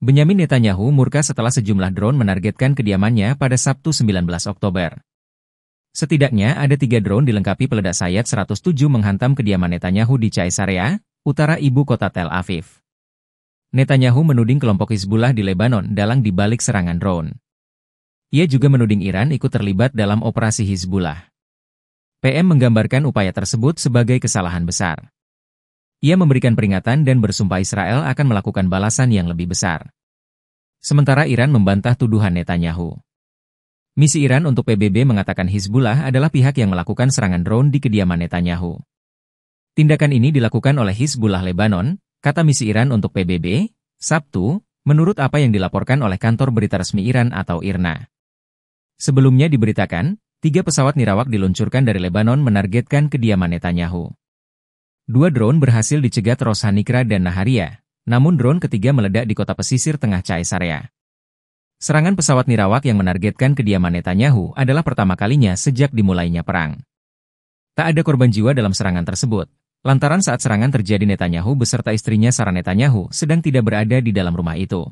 Benyamin Netanyahu murka setelah sejumlah drone menargetkan kediamannya pada Sabtu 19 Oktober. Setidaknya ada tiga drone dilengkapi peledak Sayat 107 menghantam kediaman Netanyahu di Caesarea, utara ibu kota Tel Aviv. Netanyahu menuding kelompok Hizbullah di Lebanon dalang dibalik serangan drone. Ia juga menuding Iran ikut terlibat dalam operasi Hizbullah. PM menggambarkan upaya tersebut sebagai kesalahan besar. Ia memberikan peringatan dan bersumpah Israel akan melakukan balasan yang lebih besar. Sementara Iran membantah tuduhan Netanyahu. Misi Iran untuk PBB mengatakan Hizbullah adalah pihak yang melakukan serangan drone di kediaman Netanyahu. Tindakan ini dilakukan oleh Hizbullah Lebanon, kata misi Iran untuk PBB, Sabtu, menurut apa yang dilaporkan oleh kantor berita resmi Iran atau IRNA. Sebelumnya diberitakan, tiga pesawat nirawak diluncurkan dari Lebanon menargetkan kediaman Netanyahu. Dua drone berhasil dicegat Roshanikra dan Naharia, namun drone ketiga meledak di kota pesisir tengah Caesarea. Serangan pesawat nirawak yang menargetkan kediaman Netanyahu adalah pertama kalinya sejak dimulainya perang. Tak ada korban jiwa dalam serangan tersebut, lantaran saat serangan terjadi Netanyahu beserta istrinya Sarah Netanyahu sedang tidak berada di dalam rumah itu.